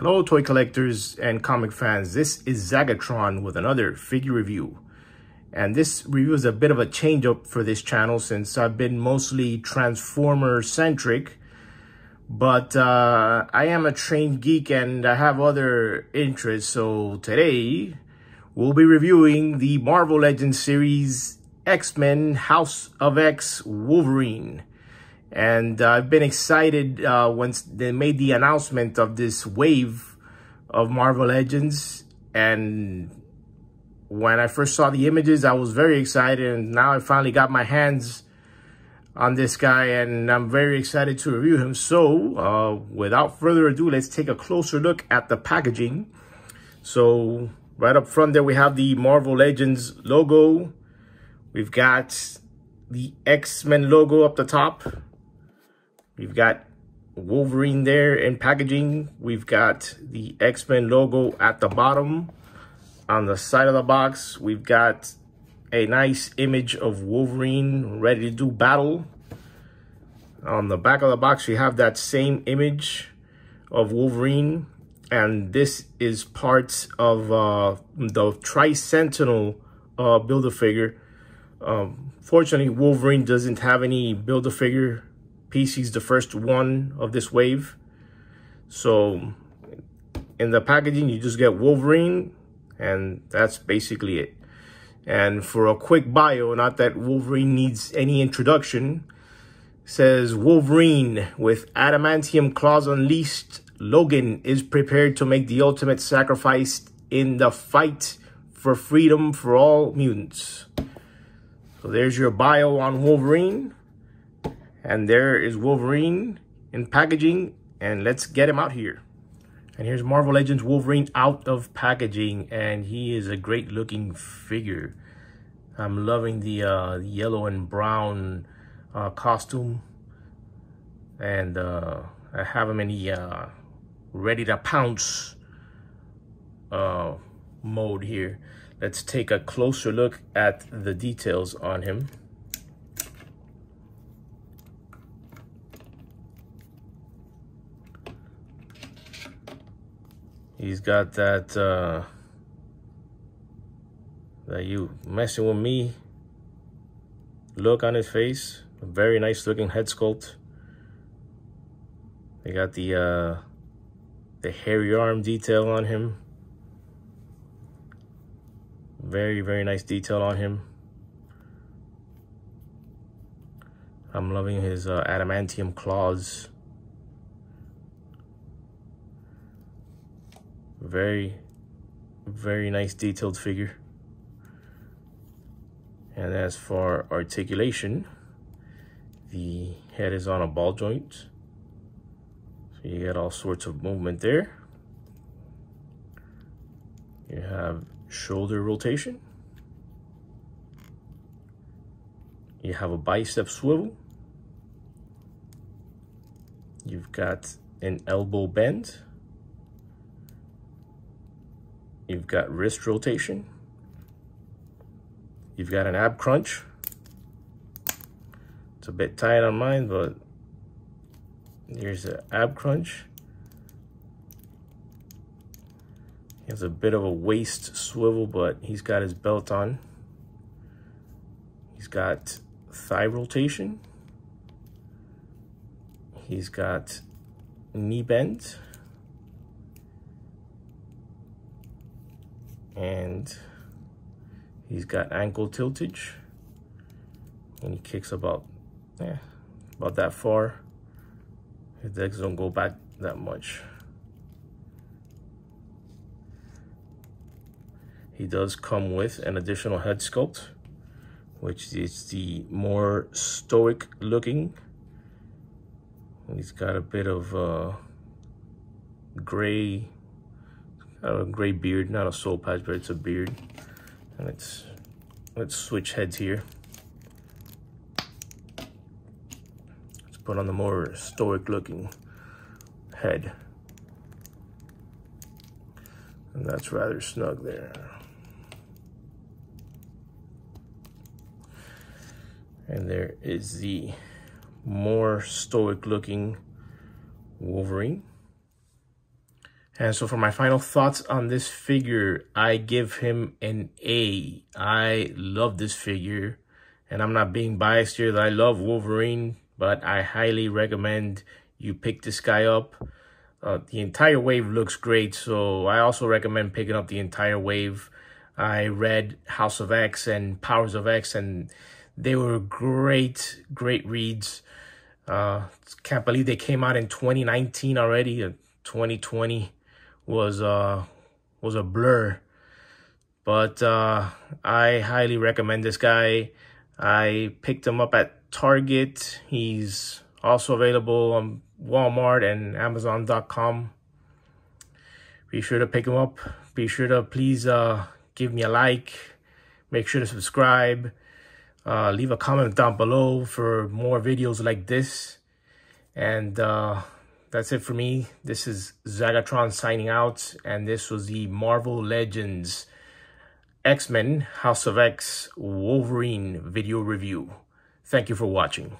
Hello toy collectors and comic fans, this is Zagatron with another figure review. And this review is a bit of a change up for this channel since I've been mostly Transformer centric. But uh, I am a trained geek and I have other interests. So today we'll be reviewing the Marvel Legends series X-Men House of X Wolverine. And uh, I've been excited uh, once they made the announcement of this wave of Marvel Legends. And when I first saw the images, I was very excited. And now I finally got my hands on this guy and I'm very excited to review him. So uh, without further ado, let's take a closer look at the packaging. So right up front there, we have the Marvel Legends logo. We've got the X-Men logo up the top. We've got Wolverine there in packaging. We've got the X-Men logo at the bottom. On the side of the box, we've got a nice image of Wolverine ready to do battle. On the back of the box, we have that same image of Wolverine. And this is part of uh, the Tri-Sentinel uh, Build-A-Figure. Um, fortunately, Wolverine doesn't have any Build-A-Figure PC's the first one of this wave. So in the packaging, you just get Wolverine and that's basically it. And for a quick bio, not that Wolverine needs any introduction, says Wolverine with adamantium claws unleashed, Logan is prepared to make the ultimate sacrifice in the fight for freedom for all mutants. So there's your bio on Wolverine. And there is Wolverine in packaging. And let's get him out here. And here's Marvel Legends Wolverine out of packaging. And he is a great looking figure. I'm loving the uh, yellow and brown uh, costume. And uh, I have him in the uh, ready to pounce uh, mode here. Let's take a closer look at the details on him. He's got that, uh, that you messing with me look on his face. Very nice looking head sculpt. They got the, uh, the hairy arm detail on him. Very, very nice detail on him. I'm loving his uh, adamantium claws. Very, very nice detailed figure. And as for articulation, the head is on a ball joint. So you get all sorts of movement there. You have shoulder rotation. You have a bicep swivel. You've got an elbow bend. You've got wrist rotation. You've got an ab crunch. It's a bit tight on mine, but here's an ab crunch. He has a bit of a waist swivel, but he's got his belt on. He's got thigh rotation. He's got knee bend. And he's got ankle tiltage. And he kicks about yeah about that far. His legs don't go back that much. He does come with an additional head sculpt which is the more stoic looking. He's got a bit of uh, gray a gray beard, not a soul patch, but it's a beard. And let's let's switch heads here. Let's put on the more stoic looking head. And that's rather snug there. And there is the more stoic looking Wolverine. And so for my final thoughts on this figure, I give him an A. I love this figure. And I'm not being biased here that I love Wolverine, but I highly recommend you pick this guy up. Uh, the entire wave looks great, so I also recommend picking up the entire wave. I read House of X and Powers of X, and they were great, great reads. Uh, can't believe they came out in 2019 already. Uh, 2020 was uh was a blur. But uh, I highly recommend this guy. I picked him up at Target. He's also available on Walmart and Amazon.com. Be sure to pick him up. Be sure to please uh, give me a like. Make sure to subscribe. Uh, leave a comment down below for more videos like this. And uh, that's it for me. This is Zagatron signing out, and this was the Marvel Legends X-Men House of X Wolverine video review. Thank you for watching.